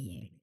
here.